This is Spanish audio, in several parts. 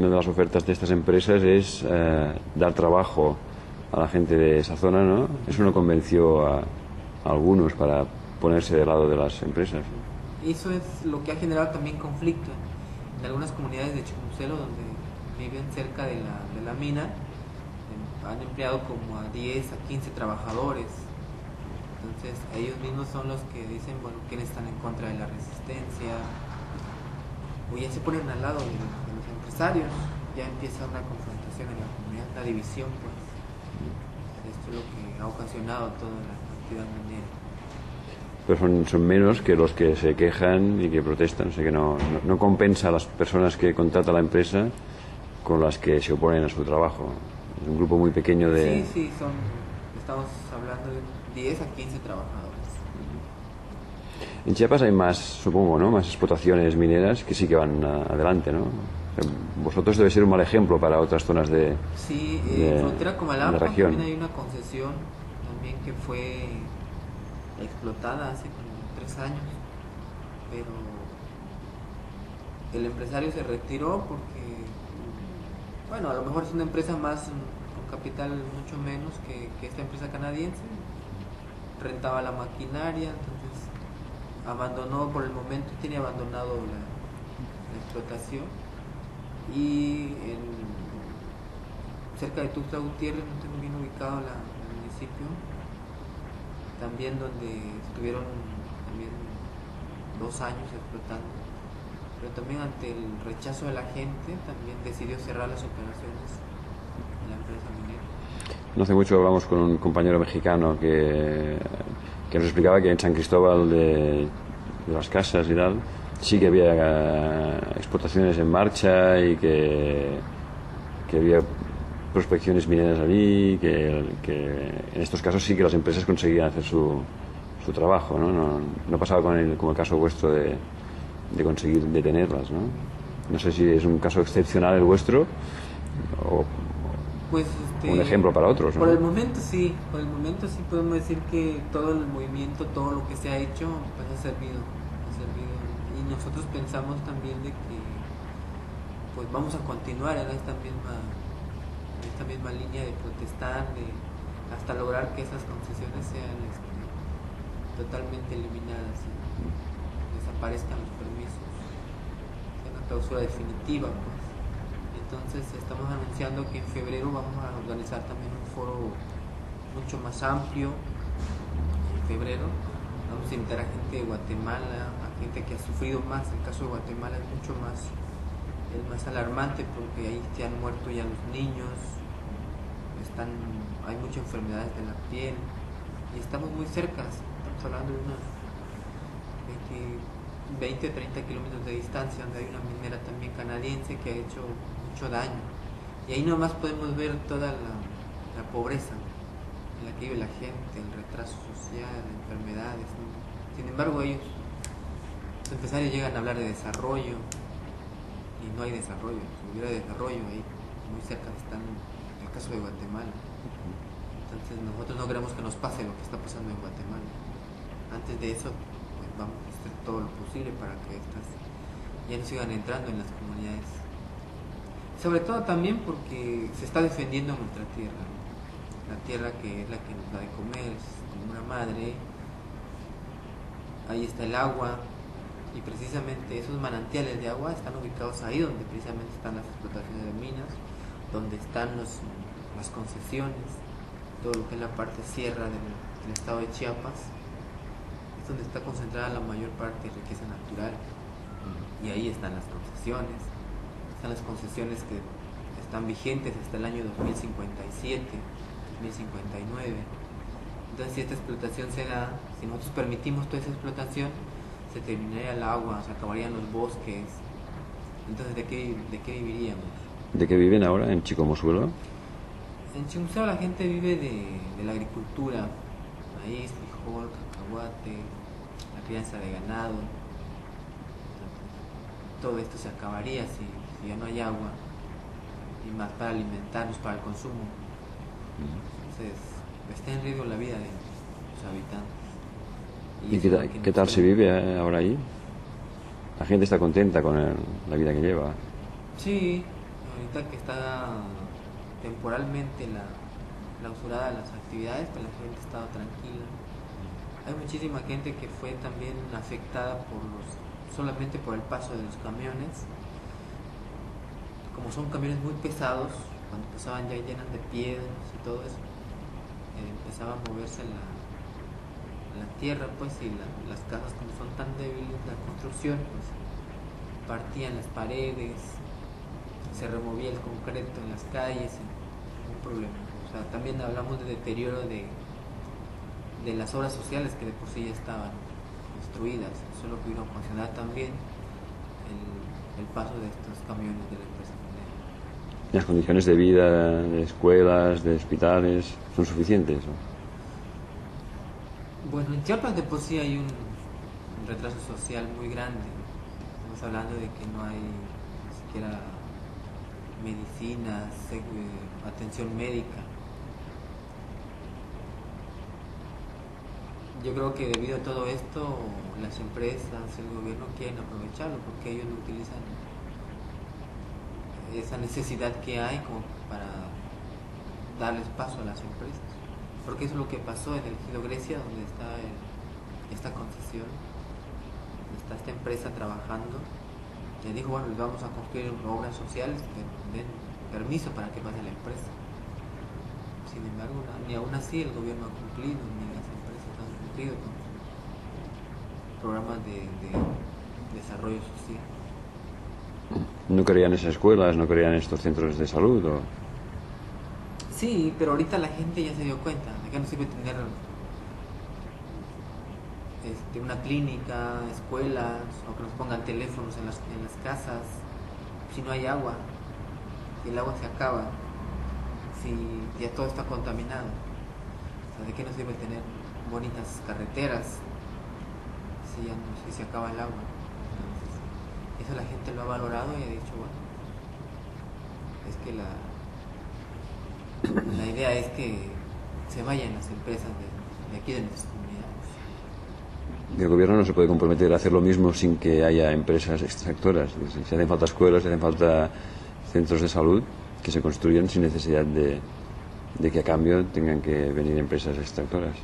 una de las ofertas de estas empresas es eh, dar trabajo a la gente de esa zona, ¿no? Eso no convenció a, a algunos para ponerse del lado de las empresas. Eso es lo que ha generado también conflicto en algunas comunidades de Chicomucelo donde viven cerca de la, de la mina. Han empleado como a 10 a 15 trabajadores. Entonces ellos mismos son los que dicen, bueno, quiénes están en contra de la resistencia. O ya se ponen al lado de, empresarios. Ya empieza una confrontación en la comunidad, la división, pues. Esto es lo que ha ocasionado toda la actividad minera. Pero son, son menos que los que se quejan y que protestan. O sea que no, no, no compensa a las personas que contrata la empresa con las que se oponen a su trabajo. Es un grupo muy pequeño de... Sí, sí, son, estamos hablando de 10 a 15 trabajadores. En Chiapas hay más, supongo, ¿no? Más explotaciones mineras que sí que van adelante, ¿no? Vosotros debe ser un mal ejemplo para otras zonas de... Sí, de en frontera con la Malapa región. también hay una concesión también que fue explotada hace como tres años, pero el empresario se retiró porque, bueno, a lo mejor es una empresa más con capital mucho menos que, que esta empresa canadiense, rentaba la maquinaria, entonces abandonó por el momento, tiene abandonado la, la explotación y en, cerca de Tuxtla Gutiérrez, no tengo bien ubicado la, el municipio, también donde estuvieron también dos años explotando, pero también ante el rechazo de la gente también decidió cerrar las operaciones de la empresa minera. No hace mucho hablamos con un compañero mexicano que, que nos explicaba que en San Cristóbal de, de las Casas y tal sí que había eh, explotaciones en marcha y que, que había prospecciones mineras allí, que, que en estos casos sí que las empresas conseguían hacer su, su trabajo, ¿no? No, no pasaba con el, como el caso vuestro de, de conseguir detenerlas, ¿no? No sé si es un caso excepcional el vuestro o, Pues, este, un ejemplo para otros, ¿no? Por el momento sí, por el momento sí podemos decir que todo el movimiento, todo lo que se ha hecho, pues ha servido, ha servido. Nosotros pensamos también de que pues vamos a continuar en esta misma, esta misma línea de protestar, de hasta lograr que esas concesiones sean este, totalmente eliminadas y desaparezcan los permisos, sea una clausura definitiva pues. Entonces estamos anunciando que en febrero vamos a organizar también un foro mucho más amplio. En febrero vamos a invitar a gente de Guatemala, a gente que ha sufrido más. El caso de Guatemala es mucho más, es más alarmante porque ahí se han muerto ya los niños, están, hay muchas enfermedades de la piel y estamos muy cerca. Estamos hablando de unos 20, 20 30 kilómetros de distancia donde hay una minera también canadiense que ha hecho mucho daño. Y ahí nomás podemos ver toda la, la pobreza en la que vive la gente, el retraso social, enfermedades. Sin embargo, ellos, los empresarios llegan a hablar de desarrollo y no hay desarrollo. Si hubiera desarrollo ahí, muy cerca están, el caso de Guatemala. Entonces nosotros no queremos que nos pase lo que está pasando en Guatemala. Antes de eso, pues vamos a hacer todo lo posible para que estas ya no sigan entrando en las comunidades. Sobre todo también porque se está defendiendo nuestra tierra, la tierra que es la que nos da de comer, es como una madre. Ahí está el agua y precisamente esos manantiales de agua están ubicados ahí donde precisamente están las explotaciones de minas, donde están los, las concesiones, todo lo que es la parte sierra del, del estado de Chiapas, es donde está concentrada la mayor parte de riqueza natural. Y ahí están las concesiones, están las concesiones que están vigentes hasta el año 2057, 2059. Entonces si esta explotación se da, si nosotros permitimos toda esa explotación, se terminaría el agua, se acabarían los bosques. Entonces ¿de qué, de qué viviríamos? ¿De qué viven ahora en Chicomosuelo? En Chimuzao la gente vive de, de la agricultura, maíz, frijol, cacahuate, la crianza de ganado. Todo esto se acabaría si, si ya no hay agua y más para alimentarnos, para el consumo. Entonces está en riesgo la vida de los habitantes. ¿Y qué, tal- se vive eh, ahora ahí? La gente está contenta con la vida que lleva. Sí, ahorita que está temporalmente la clausurada las actividades, pues la gente estaba tranquila. Hay muchísima gente que fue también afectada por los, solamente por el paso de los camiones. Como son camiones muy pesados, cuando pasaban ya llenas de piedras y todo eso, eh, empezaba a moverse la, la tierra, pues, y las casas como son tan débiles, la construcción, pues, partían las paredes, se removía el concreto en las calles, un problema. O sea, también hablamos de deterioro de, de las obras sociales que de por sí ya estaban destruidas. Eso es lo que vino a ocasionar también el, paso de estos camiones de la empresa ¿Las condiciones de vida, de escuelas, de hospitales, son suficientes? Bueno, en Chiapas de por sí hay un, retraso social muy grande. Estamos hablando de que no hay ni siquiera medicinas, atención médica. yo creo que debido a todo esto, las empresas, el gobierno quieren aprovecharlo porque ellos no utilizan esa necesidad que hay como para darles paso a las empresas. Porque eso es lo que pasó en el Giro Grecia, donde está esta concesión, está esta empresa trabajando. Le dijo, bueno, vamos a construir obras sociales, den permiso para que pase la empresa. Sin embargo, ni aún así el gobierno ha cumplido, ni programas de, desarrollo social. ¿No querían esas escuelas, no querían estos centros de salud? O... Sí, pero ahorita la gente ya se dio cuenta de que no sirve tener este, una clínica, escuelas, o que nos pongan teléfonos en las, en las casas, si no hay agua, si el agua se acaba, si ya todo está contaminado. ¿de qué nos sirve tener bonitas carreteras si, ya si se acaba el agua. eso la gente lo ha valorado y ha dicho, bueno, es que la idea es que se vayan las empresas de, aquí de nuestras comunidades. El gobierno no se puede comprometer a hacer lo mismo sin que haya empresas extractoras. Si hacen falta escuelas, si hacen falta centros de salud, que se construyan sin necesidad de, de que a cambio tengan que venir empresas extractoras.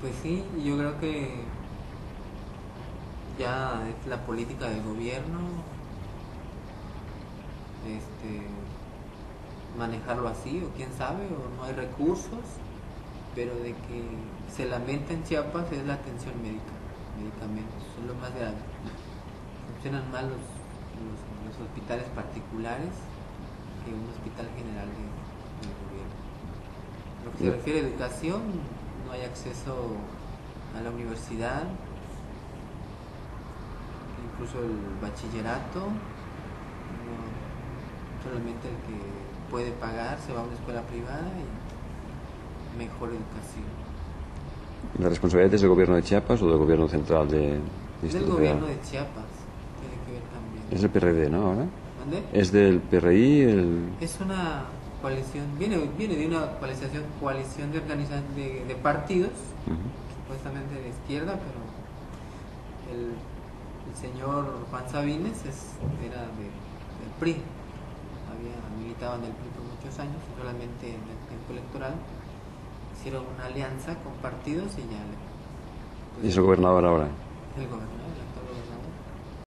Pues sí, yo creo que ya es la política del gobierno este, manejarlo así, o quién sabe, o no hay recursos, pero de que se lamenta en Chiapas es la atención médica, medicamentos, es lo más grave. Funcionan mal los, los, hospitales particulares que un hospital general del gobierno. Lo que se refiere a educación, hay acceso a la universidad, incluso el bachillerato, solamente el que puede pagar se va a una escuela privada y mejor educación. ¿La responsabilidad es del gobierno de Chiapas o del gobierno central de, de Del gobierno de Chiapas, tiene que ver también. Es el PRD, ¿no? Ahora. ¿Es del PRI? El... Es una coalición, viene, viene de una coalición, coalición de, de, de partidos, supuestamente de izquierda, pero el, señor Juan Sabines es, era de, del PRI, había militado en el PRI por muchos años, solamente en el tiempo electoral hicieron una alianza con partidos y ya ¿Y es el gobernador ahora? El gobernador.